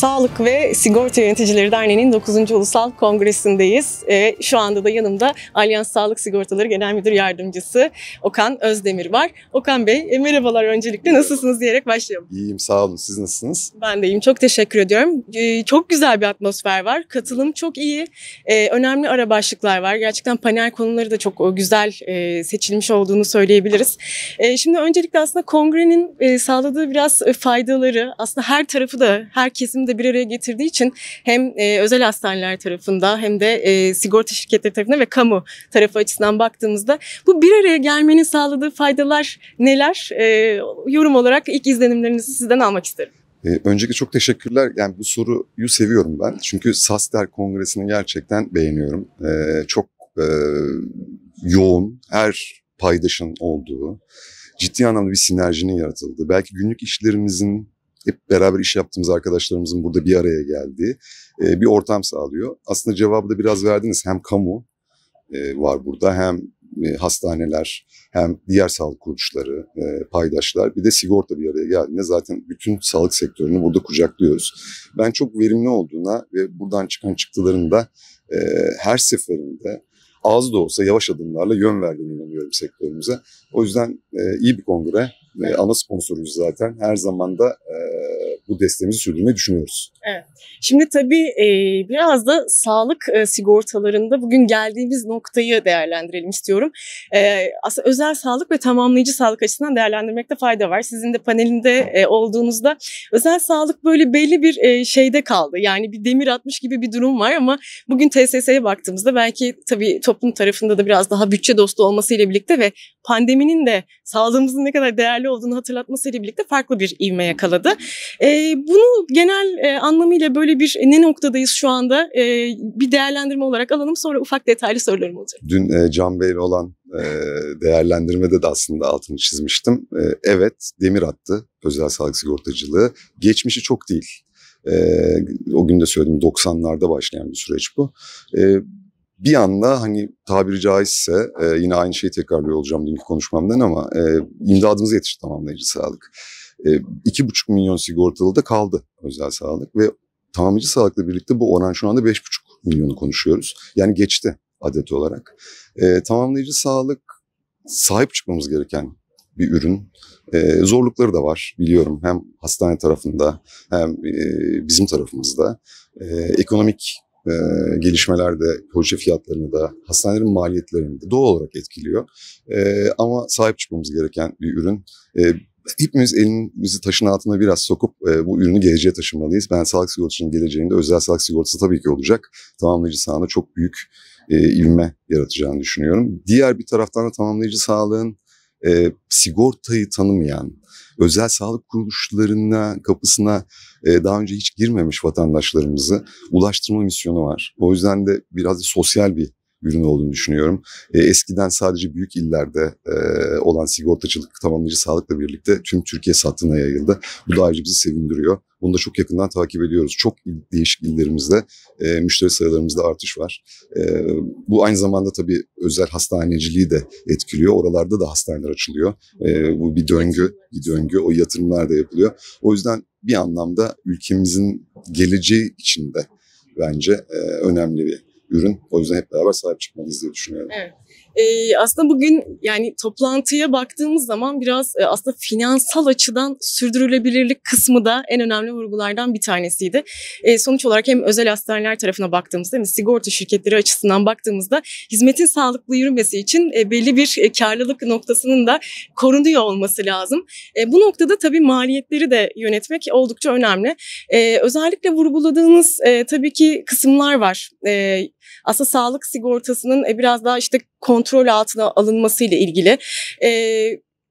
só Sağlık ve Sigorta Yöneticileri Derneği'nin 9. Ulusal Kongresi'ndeyiz. E, şu anda da yanımda Alyans Sağlık Sigortaları Genel Müdür Yardımcısı Okan Özdemir var. Okan Bey e, merhabalar öncelikle nasılsınız diyerek başlayalım. İyiyim sağ olun siz nasılsınız? Ben de iyiyim çok teşekkür ediyorum. E, çok güzel bir atmosfer var. Katılım çok iyi. E, önemli ara başlıklar var. Gerçekten panel konuları da çok güzel e, seçilmiş olduğunu söyleyebiliriz. E, şimdi öncelikle aslında kongrenin e, sağladığı biraz e, faydaları aslında her tarafı da her kesimi de bir araya getirdiği için hem e, özel hastaneler tarafında hem de e, sigorta şirketleri tarafında ve kamu tarafı açısından baktığımızda bu bir araya gelmenin sağladığı faydalar neler? E, yorum olarak ilk izlenimlerinizi sizden almak isterim. Ee, öncelikle çok teşekkürler. Yani bu soruyu seviyorum ben. Çünkü SASTER Kongresi'ni gerçekten beğeniyorum. Ee, çok e, yoğun, her paydaşın olduğu, ciddi anlamda bir sinerjinin yaratıldığı, belki günlük işlerimizin hep beraber iş yaptığımız arkadaşlarımızın burada bir araya geldiği e, bir ortam sağlıyor. Aslında cevabı da biraz verdiniz. Hem kamu e, var burada hem e, hastaneler hem diğer sağlık kuruluşları, e, paydaşlar bir de sigorta bir araya geldiğinde zaten bütün sağlık sektörünü burada kucaklıyoruz. Ben çok verimli olduğuna ve buradan çıkan çıktıların da e, her seferinde az da olsa yavaş adımlarla yön verdiğine inanıyorum sektörümüze. O yüzden e, iyi bir kongre. E, ana sponsoruyuz zaten. Her zaman da e, bu desteğimizi sürdürmeyi düşünüyoruz. Evet. Şimdi tabii e, biraz da sağlık e, sigortalarında bugün geldiğimiz noktayı değerlendirelim istiyorum. E, aslında özel sağlık ve tamamlayıcı sağlık açısından değerlendirmekte fayda var. Sizin de panelinde olduğunuzda özel sağlık böyle belli bir şeyde kaldı. Yani bir demir atmış gibi bir durum var ama bugün TSS'ye baktığımızda belki tabii toplum tarafında da biraz daha bütçe dostu olmasıyla birlikte ve pandeminin de sağlığımızın ne kadar değerli olduğunu hatırlatmasıyla birlikte farklı bir ivme yakaladı. E, bunu genel e, anlamıyla böyle bir ne noktadayız şu anda e, bir değerlendirme olarak alalım sonra ufak detaylı sorularım olacak. Dün e, Can Bey'le olan e, değerlendirmede de aslında altını çizmiştim. E, evet demir attı özel sağlık sigortacılığı. Geçmişi çok değil. E, o gün de söyledim 90'larda başlayan bir süreç bu. E, bir anda hani tabiri caizse e, yine aynı şeyi tekrarlıyor olacağım dünkü konuşmamdan ama e, imdadımıza yetişti tamamlayıcı sağlık. E, iki buçuk milyon sigortalı da kaldı özel sağlık ve tamamlayıcı sağlıkla birlikte bu oran şu anda beş buçuk milyonu konuşuyoruz. Yani geçti adet olarak. E, tamamlayıcı sağlık sahip çıkmamız gereken bir ürün. E, zorlukları da var biliyorum hem hastane tarafında hem e, bizim tarafımızda. E, ekonomik e, gelişmeler de proje fiyatlarını da hastanelerin maliyetlerini de doğal olarak etkiliyor. E, ama sahip çıkmamız gereken bir ürün. E, hepimiz elimizi taşın altına biraz sokup e, bu ürünü geleceğe taşımalıyız. Ben sağlık sigortasının geleceğinde özel sağlık sigortası tabii ki olacak. Tamamlayıcı sağlığına çok büyük e, ilme yaratacağını düşünüyorum. Diğer bir taraftan da tamamlayıcı sağlığın e, sigortayı tanımayan, özel sağlık kuruluşlarına, kapısına e, daha önce hiç girmemiş vatandaşlarımızı ulaştırma misyonu var. O yüzden de biraz da sosyal bir ürün olduğunu düşünüyorum. E, eskiden sadece büyük illerde e, olan sigortacılık tamamlayıcı sağlıkla birlikte tüm Türkiye sattığına yayıldı. Bu da ayrıca bizi sevindiriyor. Bunu da çok yakından takip ediyoruz. Çok değişik illerimizde e, müşteri sayılarımızda artış var. E, bu aynı zamanda tabii özel hastaneciliği de etkiliyor. Oralarda da hastaneler açılıyor. E, bu bir döngü, bir döngü. O yatırımlar da yapılıyor. O yüzden bir anlamda ülkemizin geleceği içinde bence e, önemli bir ürün. O yüzden hep beraber sahip çıkmalıyız diye düşünüyorum. Evet. Ee, aslında bugün yani toplantıya baktığımız zaman biraz e, aslında finansal açıdan sürdürülebilirlik kısmı da en önemli vurgulardan bir tanesiydi. E, sonuç olarak hem özel hastaneler tarafına baktığımızda hem sigorta şirketleri açısından baktığımızda hizmetin sağlıklı yürümesi için e, belli bir e, karlılık noktasının da korunuyor olması lazım. E, bu noktada tabii maliyetleri de yönetmek oldukça önemli. E, özellikle vurguladığınız e, tabii ki kısımlar var. E, aslında sağlık sigortasının e, biraz daha işte kontrol altına alınması ile ilgili e,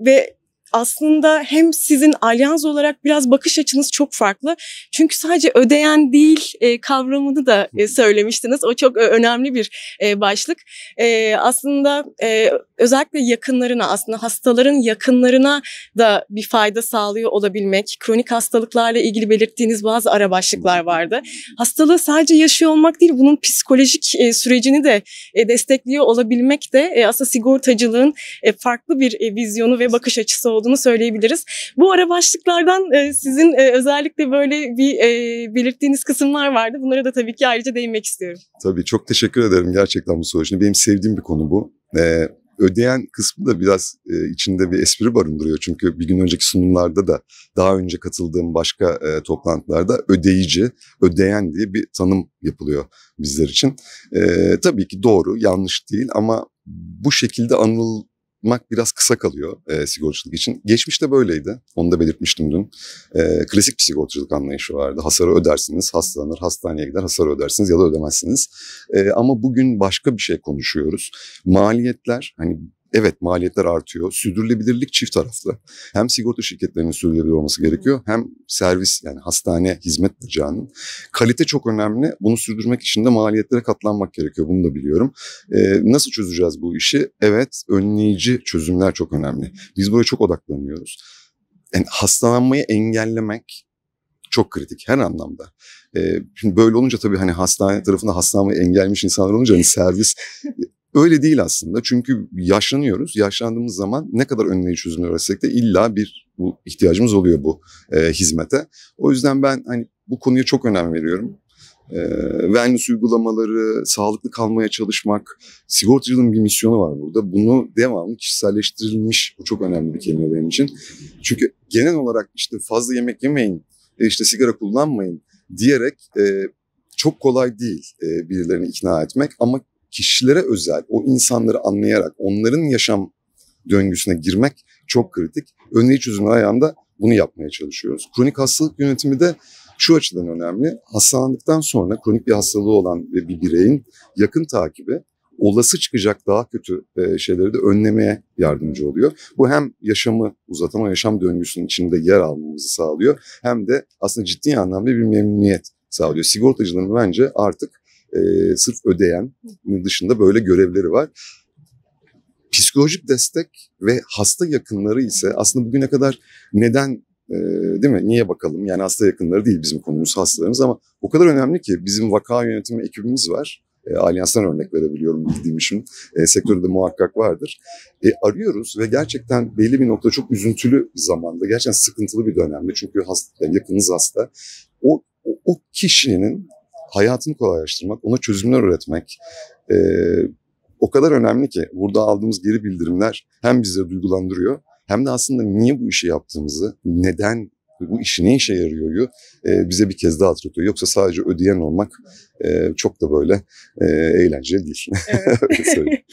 ve aslında hem sizin alyans olarak biraz bakış açınız çok farklı. Çünkü sadece ödeyen değil e, kavramını da e, söylemiştiniz. O çok e, önemli bir e, başlık. E, aslında e, özellikle yakınlarına, aslında hastaların yakınlarına da bir fayda sağlıyor olabilmek. Kronik hastalıklarla ilgili belirttiğiniz bazı ara başlıklar vardı. Hastalığı sadece yaşıyor olmak değil, bunun psikolojik e, sürecini de e, destekliyor olabilmek de e, aslında sigortacılığın e, farklı bir e, vizyonu ve bakış açısı olduğunu söyleyebiliriz. Bu ara başlıklardan e, sizin e, özellikle böyle bir e, belirttiğiniz kısımlar vardı. Bunlara da tabii ki ayrıca değinmek istiyorum. Tabii çok teşekkür ederim gerçekten bu soru için. Benim sevdiğim bir konu bu. Ödeyen kısmı da biraz içinde bir espri barındırıyor. Çünkü bir gün önceki sunumlarda da daha önce katıldığım başka e, toplantılarda ödeyici, ödeyen diye bir tanım yapılıyor bizler için. Tabii ki doğru, yanlış değil ama bu şekilde anıl yapmak biraz kısa kalıyor e, sigortacılık için. Geçmişte böyleydi. Onu da belirtmiştim dün. E, klasik bir sigortacılık anlayışı vardı. Hasarı ödersiniz, hastalanır, hastaneye gider, hasarı ödersiniz ya da ödemezsiniz. E, ama bugün başka bir şey konuşuyoruz. Maliyetler, hani Evet maliyetler artıyor. Sürdürülebilirlik çift taraflı. Hem sigorta şirketlerinin sürdürülebilir olması gerekiyor hem servis yani hastane hizmet bacağının. Kalite çok önemli. Bunu sürdürmek için de maliyetlere katlanmak gerekiyor. Bunu da biliyorum. Ee, nasıl çözeceğiz bu işi? Evet önleyici çözümler çok önemli. Biz buraya çok odaklanıyoruz. Yani hastalanmayı engellemek çok kritik her anlamda. Ee, şimdi böyle olunca tabii hani hastane tarafında hastalanmayı engellemiş insanlar olunca hani servis Öyle değil aslında çünkü yaşlanıyoruz. Yaşlandığımız zaman ne kadar önleyici çözümler üretsek de illa bir bu ihtiyacımız oluyor bu e, hizmete. O yüzden ben hani bu konuya çok önem veriyorum. E, wellness uygulamaları, sağlıklı kalmaya çalışmak, sigortacılığın bir misyonu var burada. Bunu devamlı kişiselleştirilmiş, bu çok önemli bir kelime benim için. Çünkü genel olarak işte fazla yemek yemeyin, e, işte sigara kullanmayın diyerek e, çok kolay değil e, birilerini ikna etmek ama kişilere özel, o insanları anlayarak onların yaşam döngüsüne girmek çok kritik. Önleyici çözümler ayağında bunu yapmaya çalışıyoruz. Kronik hastalık yönetimi de şu açıdan önemli. Hastalandıktan sonra kronik bir hastalığı olan bir bireyin yakın takibi olası çıkacak daha kötü e, şeyleri de önlemeye yardımcı oluyor. Bu hem yaşamı uzatama yaşam döngüsünün içinde yer almamızı sağlıyor hem de aslında ciddi anlamda bir memnuniyet sağlıyor. Sigortacıların bence artık e, sırf ödeyen dışında böyle görevleri var. Psikolojik destek ve hasta yakınları ise aslında bugüne kadar neden e, değil mi? Niye bakalım? Yani hasta yakınları değil bizim konumuz hastalarımız ama o kadar önemli ki bizim vaka yönetimi ekibimiz var. E, Alyans'tan örnek verebiliyorum bildiğim için. E, sektörde muhakkak vardır. E, arıyoruz ve gerçekten belli bir nokta çok üzüntülü bir zamanda, gerçekten sıkıntılı bir dönemde. Çünkü hasta, yakınız hasta. O, o, o kişinin hayatını kolaylaştırmak, ona çözümler üretmek e, o kadar önemli ki burada aldığımız geri bildirimler hem bizi duygulandırıyor hem de aslında niye bu işi yaptığımızı, neden bu işi ne işe yarıyor e, bize bir kez daha hatırlatıyor. Yoksa sadece ödeyen olmak e, çok da böyle e, eğlenceli değil. Evet.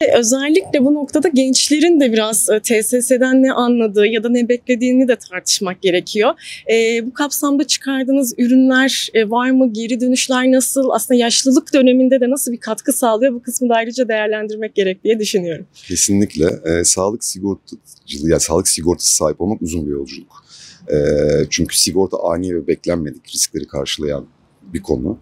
E, özellikle bu noktada gençlerin de biraz e, TSS'den ne anladığı ya da ne beklediğini de tartışmak gerekiyor. E, bu kapsamda çıkardığınız ürünler e, var mı? Geri dönüşler nasıl? Aslında yaşlılık döneminde de nasıl bir katkı sağlıyor? Bu kısmı da ayrıca değerlendirmek gerek diye düşünüyorum. Kesinlikle. E, sağlık sigortacılığı, yani sağlık sigortası sahip olmak uzun bir yolculuk. E, çünkü sigorta ani ve beklenmedik riskleri karşılayan bir konu.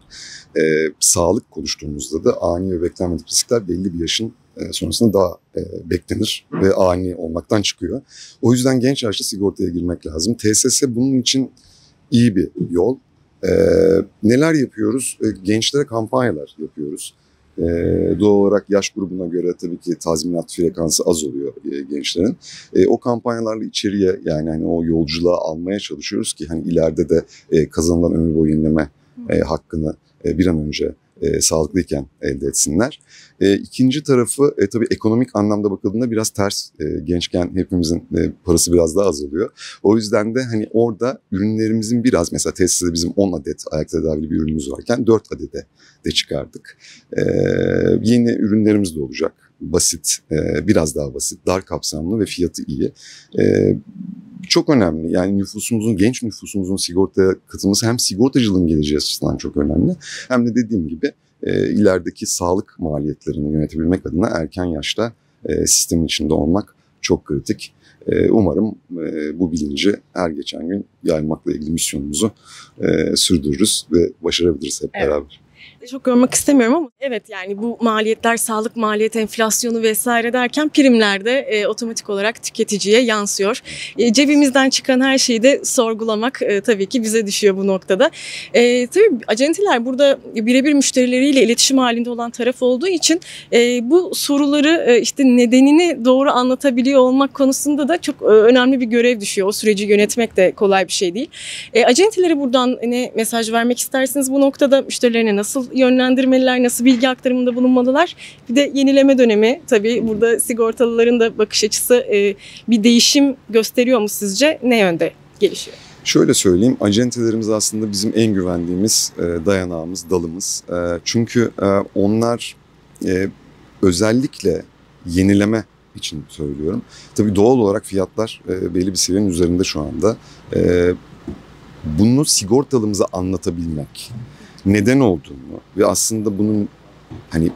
E, sağlık konuştuğumuzda da ani ve beklenmedik riskler belli bir yaşın e, sonrasında daha e, beklenir ve ani olmaktan çıkıyor. O yüzden genç yaşta sigortaya girmek lazım. TSS bunun için iyi bir yol. E, neler yapıyoruz? E, gençlere kampanyalar yapıyoruz. E, doğal olarak yaş grubuna göre tabii ki tazminat frekansı az oluyor e, gençlerin. E, o kampanyalarla içeriye yani hani o yolculuğa almaya çalışıyoruz ki hani ileride de e, kazanılan ömür boyu yenileme e, hakkını e, bir an önce e, sağlıklıyken elde etsinler. E, ikinci tarafı e, tabii ekonomik anlamda bakıldığında biraz ters. E, gençken hepimizin e, parası biraz daha az oluyor. O yüzden de hani orada ürünlerimizin biraz mesela tesiste bizim 10 adet ayak tedavili bir ürünümüz varken 4 adede de çıkardık. E, yeni ürünlerimiz de olacak. Basit, e, biraz daha basit, dar kapsamlı ve fiyatı iyi. Çok önemli. Yani nüfusumuzun, genç nüfusumuzun sigortaya katılması hem sigortacılığın geleceği açısından çok önemli. Hem de dediğim gibi e, ilerideki sağlık maliyetlerini yönetebilmek adına erken yaşta e, sistemin içinde olmak çok kritik. E, umarım e, bu bilinci her geçen gün yaymakla ilgili misyonumuzu e, sürdürürüz ve başarabiliriz hep evet. beraber. Çok görmek istemiyorum ama evet yani bu maliyetler, sağlık maliyet, enflasyonu vesaire derken primlerde e, otomatik olarak tüketiciye yansıyor. E, cebimizden çıkan her şeyi de sorgulamak e, tabii ki bize düşüyor bu noktada. E, tabii acenteler burada birebir müşterileriyle iletişim halinde olan taraf olduğu için e, bu soruları e, işte nedenini doğru anlatabiliyor olmak konusunda da çok e, önemli bir görev düşüyor. O süreci yönetmek de kolay bir şey değil. E, acentelere buradan ne mesaj vermek istersiniz bu noktada? Müşterilerine nasıl yönlendirmeliler, nasıl bilgi aktarımında bulunmalılar? Bir de yenileme dönemi tabii burada sigortalıların da bakış açısı e, bir değişim gösteriyor mu sizce? Ne yönde gelişiyor? Şöyle söyleyeyim, acentelerimiz aslında bizim en güvendiğimiz e, dayanağımız, dalımız. E, çünkü onlar özellikle yenileme için söylüyorum. Tabii doğal olarak fiyatlar e, belli bir seviyenin üzerinde şu anda. E, bunu sigortalımıza anlatabilmek, neden olduğunu ve aslında bunun hani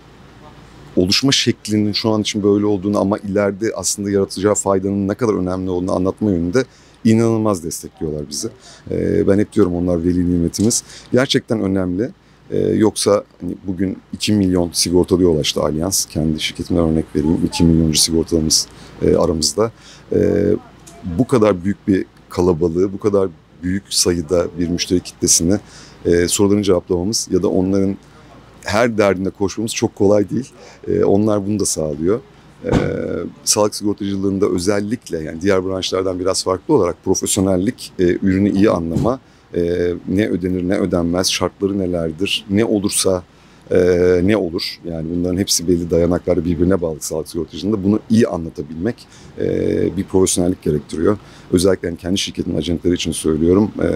oluşma şeklinin şu an için böyle olduğunu ama ileride aslında yaratacağı faydanın ne kadar önemli olduğunu anlatma yönünde inanılmaz destekliyorlar bizi. Ee, ben hep diyorum onlar veli nimetimiz. Gerçekten önemli. Ee, yoksa hani bugün 2 milyon sigortalıya ulaştı Allianz. Kendi şirketimden örnek vereyim. 2 milyoncu sigortalımız e, aramızda. E, bu kadar büyük bir kalabalığı, bu kadar büyük sayıda bir müşteri kitlesini e, sorularını cevaplamamız ya da onların her derdinde koşmamız çok kolay değil. E, onlar bunu da sağlıyor. E, sağlık sigortacılığında özellikle yani diğer branşlardan biraz farklı olarak profesyonellik, e, ürünü iyi anlama, e, ne ödenir ne ödenmez, şartları nelerdir, ne olursa e, ne olur. Yani bunların hepsi belli dayanakları birbirine bağlı sağlık sigortacılığında. Bunu iyi anlatabilmek e, bir profesyonellik gerektiriyor. Özellikle yani kendi şirketin acentleri için söylüyorum. E,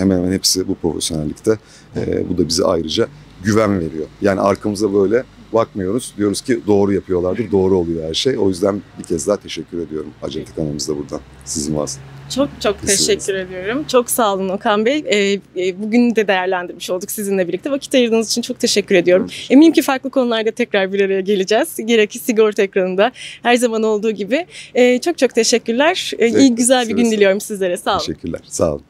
hemen hemen hepsi bu profesyonellikte. E, bu da bize ayrıca güven veriyor. Yani arkamıza böyle bakmıyoruz. Diyoruz ki doğru yapıyorlardır, doğru oluyor her şey. O yüzden bir kez daha teşekkür ediyorum Acente kanalımızda buradan. Sizin vasıtanızda. Çok çok Kesinlikle. teşekkür ediyorum. Çok sağ olun Okan Bey. Ee, e, bugün de değerlendirmiş olduk sizinle birlikte. Vakit ayırdığınız için çok teşekkür ediyorum. Eminim ki farklı konularda tekrar bir araya geleceğiz. Gerek sigorta ekranında her zaman olduğu gibi. Ee, çok çok teşekkürler. Ee, iyi Zevkle, güzel bir gün diliyorum sizlere. Sağ olun. Teşekkürler. Sağ olun.